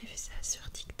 J'ai vu ça sur TikTok.